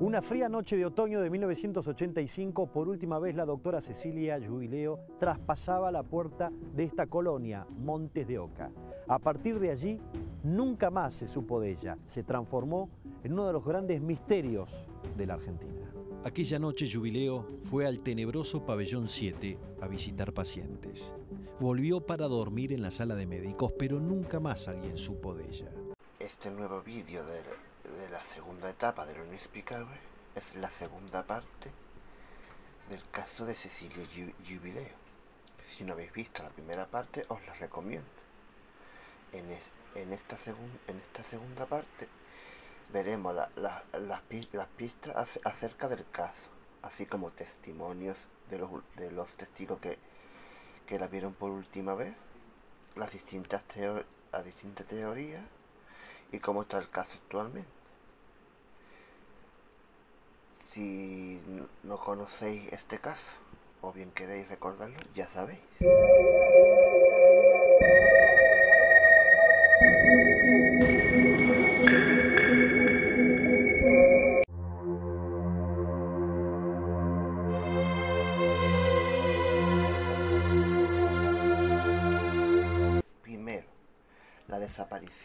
Una fría noche de otoño de 1985, por última vez la doctora Cecilia Jubileo traspasaba la puerta de esta colonia, Montes de Oca. A partir de allí, nunca más se supo de ella. Se transformó en uno de los grandes misterios de la Argentina. Aquella noche Jubileo fue al tenebroso pabellón 7 a visitar pacientes. Volvió para dormir en la sala de médicos, pero nunca más alguien supo de ella. Este nuevo vídeo de, de la segunda etapa de lo inexplicable es la segunda parte del caso de Cecilia Jubileo. Si no habéis visto la primera parte, os la recomiendo. En, en, esta, en esta segunda parte veremos las, pistas acerca del caso, así como testimonios de los, de los testigos que, que la vieron por última vez, las distintas, las distintas teorías y cómo está el caso actualmente. Si no conocéis este caso o bien queréis recordarlo, ya sabéis.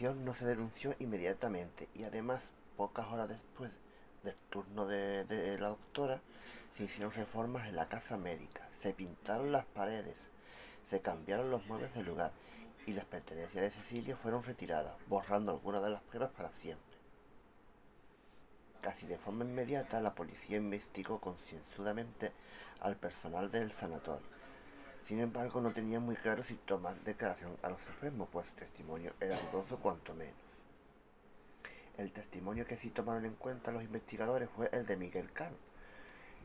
No se denunció inmediatamente. Y además pocas horas después del turno de, la doctora se hicieron reformas en la casa médica, se pintaron las paredes, se cambiaron los muebles del lugar y las pertenencias de Cecilia fueron retiradas, borrando algunas de las pruebas para siempre. Casi de forma inmediata la policía investigó concienzudamente al personal del sanatorio sin embargo, no tenía muy claro si tomar declaración a los enfermos, pues su testimonio era dudoso cuanto menos. El testimonio que sí tomaron en cuenta los investigadores fue el de Miguel Cano,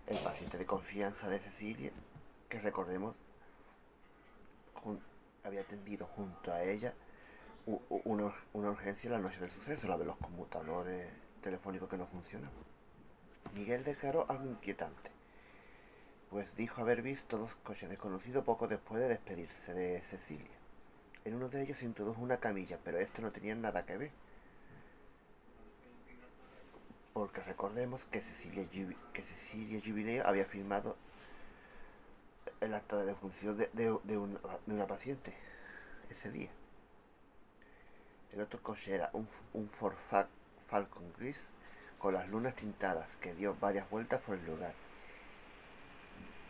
el paciente de confianza de Cecilia, que recordemos había atendido junto a ella una, una urgencia la noche del suceso, la de los conmutadores telefónicos que no funcionaban. Miguel declaró algo inquietante pues dijo haber visto dos coches desconocidos poco después de despedirse de Cecilia. En uno de ellos se introdujo una camilla, pero esto no tenía nada que ver. Porque recordemos que Cecilia, que Cecilia Jubileo había firmado el acta de defunción de, una, paciente ese día. El otro coche era un, un Ford Falcon gris con las lunas tintadas que dio varias vueltas por el lugar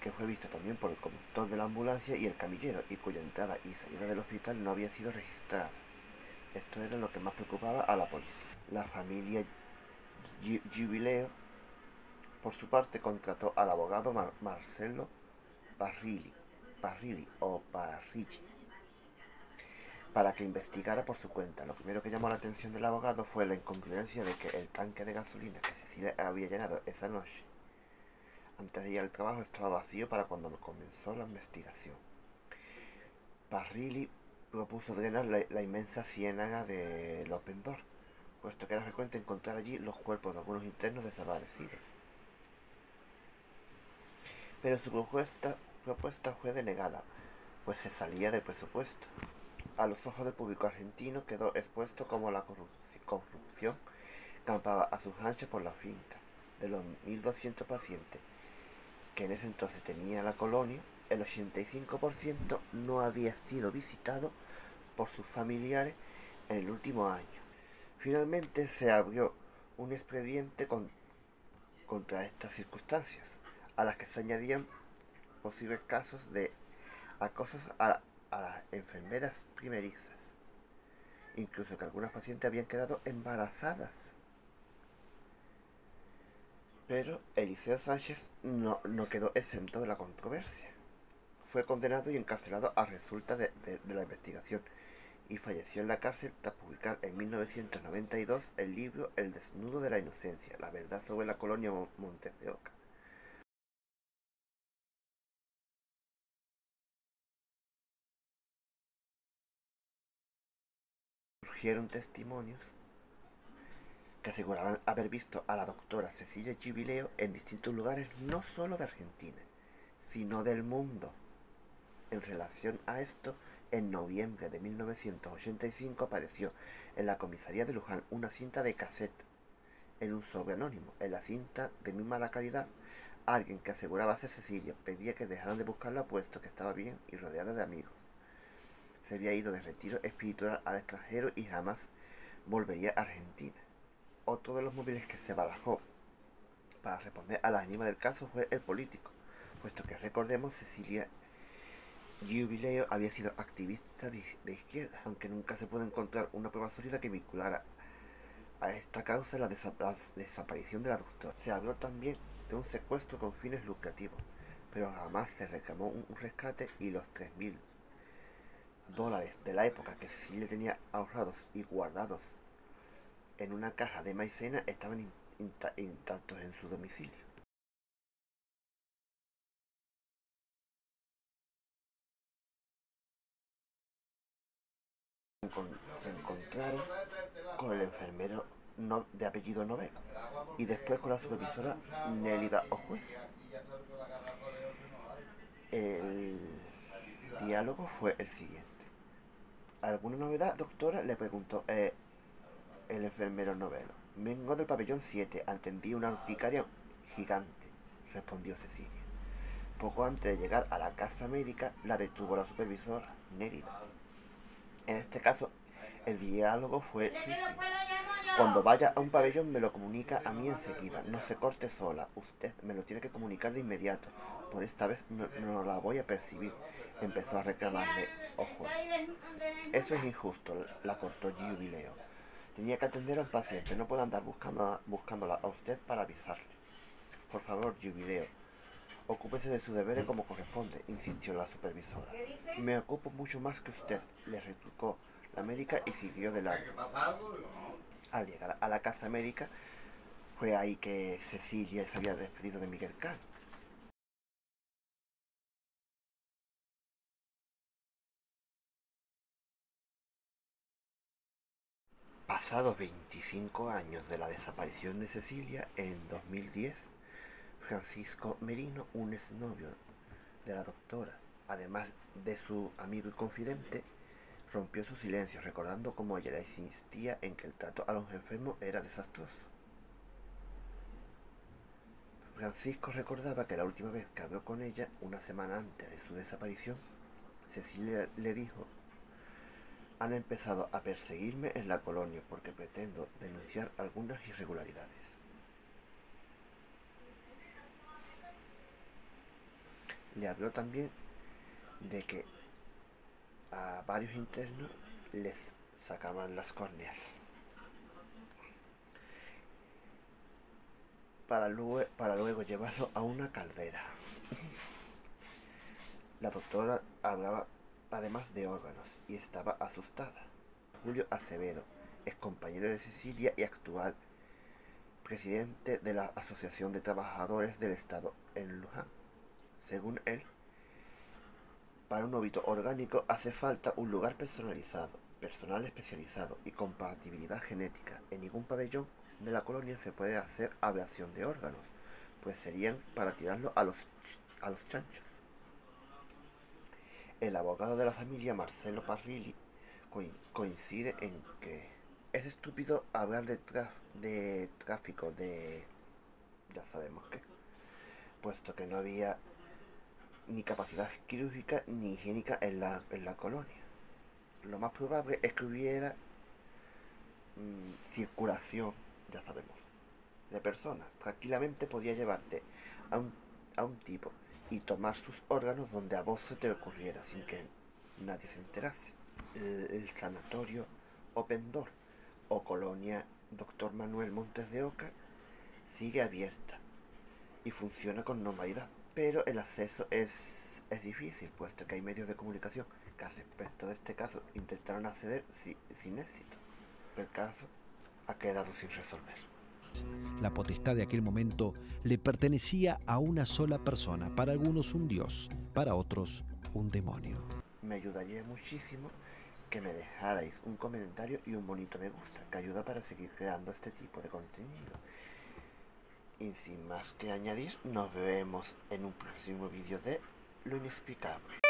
que fue visto también por el conductor de la ambulancia y el camillero, y cuya entrada y salida del hospital no había sido registrada. Esto era lo que más preocupaba a la policía. La familia Jubileo, por su parte, contrató al abogado Marcelo Parrilli, o Parrilli para que investigara por su cuenta. Lo primero que llamó la atención del abogado fue la incongruencia de que el tanque de gasolina que Cecilia había llenado esa noche antes de ir al trabajo estaba vacío para cuando comenzó la investigación. Parrilli propuso drenar la, inmensa ciénaga de Lopendor, puesto que era frecuente encontrar allí los cuerpos de algunos internos desaparecidos. Pero su propuesta, propuesta fue denegada, pues se salía del presupuesto. A los ojos del público argentino quedó expuesto como la corrupción campaba a sus anchas por la finca. De los 1.200 pacientes que en ese entonces tenía la colonia, el 85% no había sido visitado por sus familiares en el último año. Finalmente se abrió un expediente contra estas circunstancias, a las que se añadían posibles casos de acosos a, a las enfermeras primerizas, incluso que algunas pacientes habían quedado embarazadas pero Eliseo Sánchez no, quedó exento de la controversia. Fue condenado y encarcelado a resulta de, la investigación y falleció en la cárcel tras publicar en 1992 el libro El desnudo de la inocencia, la verdad sobre la colonia Montes de Oca. Surgieron testimonios que aseguraban haber visto a la doctora Cecilia Gibileo en distintos lugares no solo de Argentina, sino del mundo. En relación a esto, en noviembre de 1985 apareció en la comisaría de Luján una cinta de cassette en un sobre anónimo. En la cinta, de muy mala calidad, alguien que aseguraba ser Cecilia pedía que dejaran de buscarla puesto que estaba bien y rodeada de amigos. Se había ido de retiro espiritual al extranjero y jamás volvería a Argentina. Otro de los móviles que se barajó para responder a la anima del caso fue el político, puesto que recordemos Cecilia Jubileo había sido activista de, izquierda, aunque nunca se pudo encontrar una prueba sólida que vinculara a esta causa la, desaparición de la doctora. Se habló también de un secuestro con fines lucrativos, pero jamás se reclamó un, rescate y los 3.000 dólares de la época que Cecilia tenía ahorrados y guardados en una caja de maicena estaban intactos en su domicilio. se encontraron con el enfermero de apellido Novelo y después con la supervisora Nélida Ojuez. El diálogo fue el siguiente. ¿Alguna novedad, doctora? Le preguntó eh, el enfermero Novelo. Vengo del pabellón 7, atendí una urticaria gigante, respondió Cecilia. Poco antes de llegar a la casa médica, la detuvo la supervisora Nélida. En este caso, el diálogo fue Cuando vaya a un pabellón me lo comunica a mí enseguida. No se corte sola. Usted me lo tiene que comunicar de inmediato. Por esta vez no, la voy a percibir. Empezó a reclamarle ojos. Eso es injusto, la cortó Jubileo. Tenía que atender a un paciente. No puedo andar buscando, buscándola a usted para avisarle. Por favor, Jubileo. Ocúpese de su deberes como corresponde, insistió la supervisora. Me ocupo mucho más que usted, le retrucó la médica y siguió de largo. Al llegar a la casa médica, fue ahí que Cecilia se había despedido de Miguel Kahn. Pasados 25 años de la desaparición de Cecilia, en 2010, Francisco Merino, un exnovio de la doctora, además de su amigo y confidente, rompió su silencio recordando cómo ella insistía en que el trato a los enfermos era desastroso. Francisco recordaba que la última vez que habló con ella, una semana antes de su desaparición, Cecilia le dijo, han empezado a perseguirme en la colonia porque pretendo denunciar algunas irregularidades. le habló también de que a varios internos les sacaban las córneas. Para luego, para luego llevarlo a una caldera. La doctora hablaba además de órganos y estaba asustada. Julio Acevedo, ex compañero de Cecilia y actual presidente de la Asociación de Trabajadores del Estado en Luján según él, para un óbito orgánico hace falta un lugar personalizado, personal especializado y compatibilidad genética. En ningún pabellón de la colonia se puede hacer ablación de órganos, pues serían para tirarlo a los, a los chanchos. El abogado de la familia, Marcelo Parrilli, coincide en que es estúpido hablar de, de tráfico de... ya sabemos qué, puesto que no había ni capacidad quirúrgica ni higiénica en la, colonia. Lo más probable es que hubiera mm, circulación, ya sabemos, de personas. Tranquilamente podía llevarte a un, a un tipo y tomar sus órganos donde a vos se te ocurriera sin que nadie se enterase. El, el sanatorio Open Door o colonia Dr. Manuel Montes de Oca sigue abierta y funciona con normalidad pero el acceso es, es difícil, puesto que hay medios de comunicación que respecto de este caso intentaron acceder sin éxito. El caso ha quedado sin resolver. La potestad de aquel momento le pertenecía a una sola persona, para algunos un dios, para otros un demonio. Me ayudaría muchísimo que me dejarais un comentario y un bonito me gusta, que ayuda para seguir creando este tipo de contenido. Y sin más que añadir, nos vemos en un próximo vídeo de Lo Inexplicable.